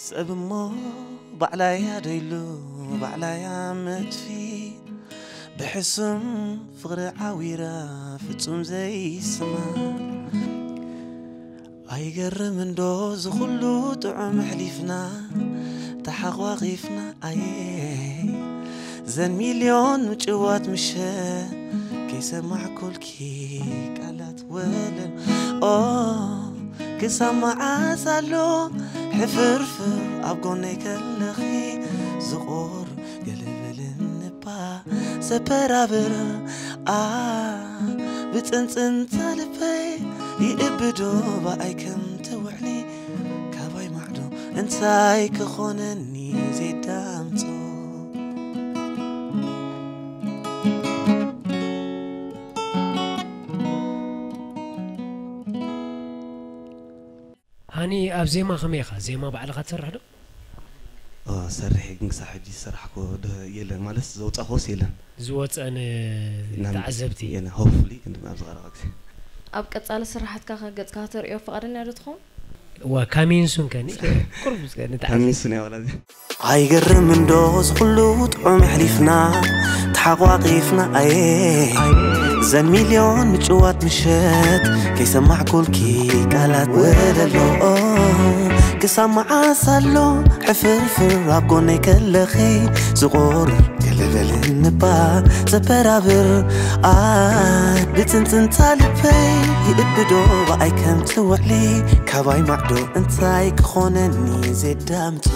سب موب على يا ديلوب على يا مدفي بحسم فغر عويرة فتوم زي سما. أي قر من دوز خلو طعم حليفنا تحق وغيفنا أي زن مليون مجوات مشى كيسمع كل كي قالت ولن أوه كيسمع أسالو ሕፍርፍር ኣብ ጎነይ ከለኺ ዝቑር ገለበልንባ ዘበራብር አ ብፅንፅንታ ልበይ ይእብዶ በኣይ ከም ትውዕሊ ካባይ ማዕዶ እንታይ ክኾነኒ ዘይዳምፆ هاني آه، اب زيما خميخة. زيما بعد خاتسرح دو؟ آه، سرح نصح دي سرح كو يلا مالس زوت أخوس يلا زوت أنا تعزبتي أنا هوفلي كنت ما أبغى أراك أب قطال سرحت كا قد كاتر يو فقرنا وا كامين سون كاني كربس كاني كان إيه، كامين سون يا ولدي. عايقرم من دوز كله طعم حليفنا ኣሕሊፍና ተሓቋቒፍና ኣየ ዘን ሚልዮን ምጭዋት ምሸት ከይሰማዕ ኩልኪ ቃላት ወለሎ ክሳብ መዓስ ኣሎ ሕፍርፍር ኣብ ጎነይ ከለኺ ዝቑር ገለበልንባ ዘበራብር ኣይ ብፅንፅንታ ልበይ ይእብዶ በኣይ ከም ትውዕሊ ካባይ ማዕዶ እንታይ ክኾነኒ ዘዳምፆ